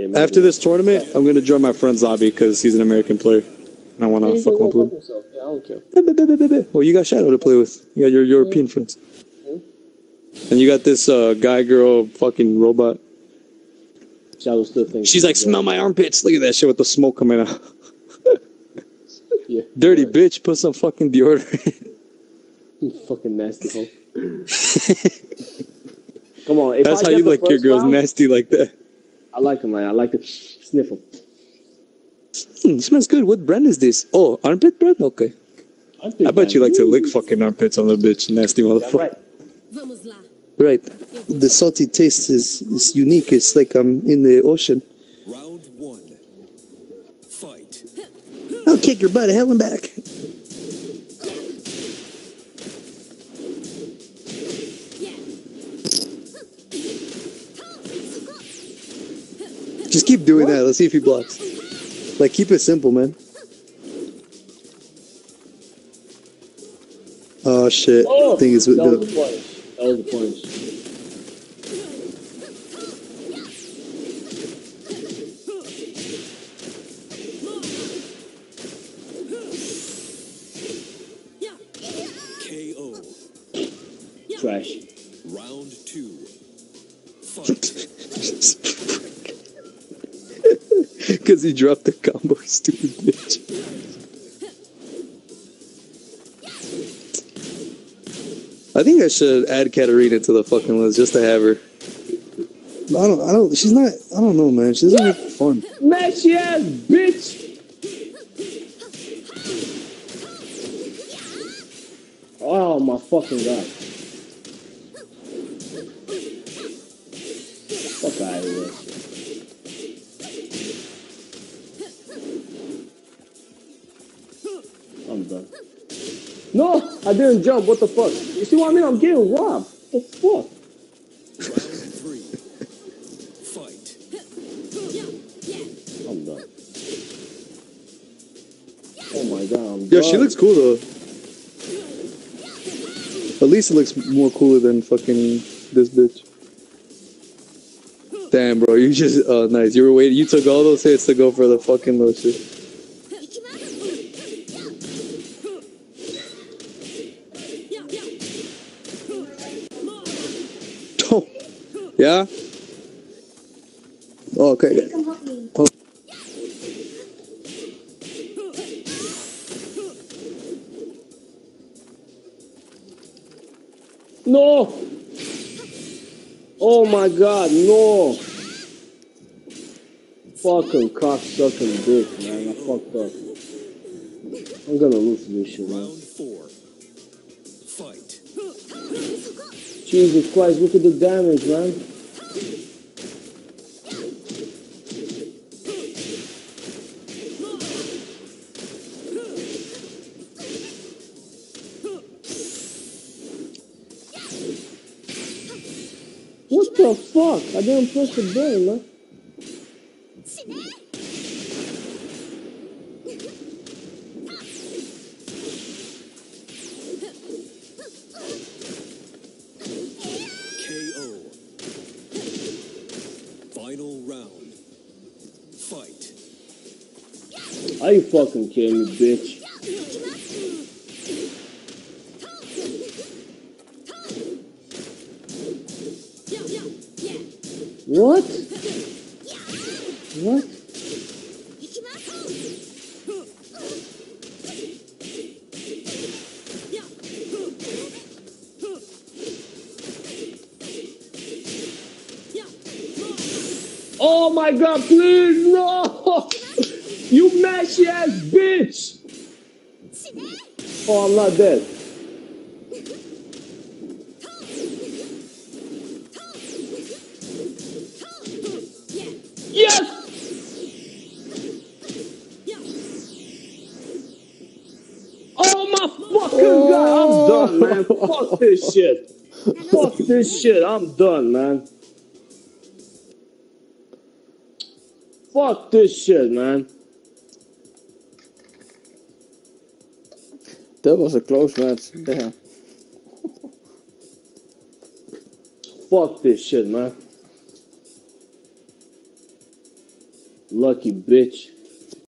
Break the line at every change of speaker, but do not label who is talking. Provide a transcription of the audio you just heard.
Yeah, maybe.
After this tournament, I'm gonna join my friend's lobby because he's an American player, and I want to fuck with him.
Yeah, I don't care.
Well, you got Shadow to play with. You got your European friends, and you got this uh, guy, girl, fucking robot.
Shadow still thinks.
She's like, smell my armpits. Look at that shit with the smoke coming out.
Yeah.
Dirty bitch, put some fucking deodorant.
You fucking nasty hoe. Come on. If
That's
I
how
get
you
the
like your
first
girls
round,
nasty like that.
I like them, man. I like to sniff them.
Hmm, smells good. What brand is this? Oh, armpit brand? Okay. I bet you like to lick fucking armpits on the bitch, nasty motherfucker.
right.
Right. The salty taste is, is unique. It's like I'm in the ocean.
Round one. Fight.
I'll kick your butt hell and back. Just keep doing that. Let's see if he blocks. Like, keep it simple, man. Oh shit!
Oh,
thing is with
that was
the
the punch. That was the punch.
KO.
Trash.
Round two. Fight.
because he dropped the combo, stupid bitch. I think I should add Katarina to the fucking list just to have her. I don't. I don't. She's not. I don't know, man. She doesn't make fun.
Matchy ass bitch. Oh my fucking god. I'm done. No, I didn't jump. What the fuck? You see what I mean? I'm getting robbed. What the fuck?
Fight.
I'm done. Oh my god, I'm
she looks cool though. At least it looks more cooler than fucking this bitch. Damn, bro, you just oh nice. You were waiting. You took all those hits to go for the fucking low shit. Yeah. Oh, okay. Oh.
No! Oh my god, no! Fucking cocksucking bitch, man. I fucked up. I'm gonna lose this shit, man.
Round four. Fight.
Jesus Christ, look at the damage, man. The fuck? I didn't push the button, man.
KO. Final round. Fight.
Are you fucking kidding me, bitch? What? What? Oh my god, please, no! You mashy ass bitch! Oh, I'm not dead. Fucking god, I'm done, man. Fuck this shit. Fuck this shit, I'm done, man. Fuck this shit, man.
That was a close match. Damn.
Fuck this shit, man. Lucky bitch.